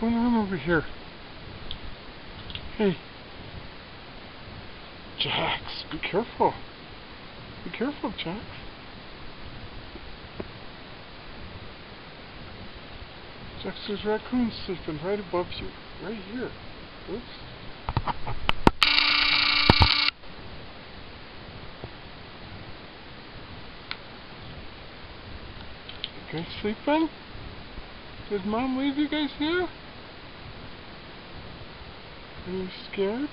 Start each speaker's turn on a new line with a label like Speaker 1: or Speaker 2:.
Speaker 1: going on over here? Hey. Jax, be careful. Be careful, Jax. Jax, there's raccoons sleeping right above you. Right here. Oops. You guys sleeping? Did mom leave you guys here? Are you scared?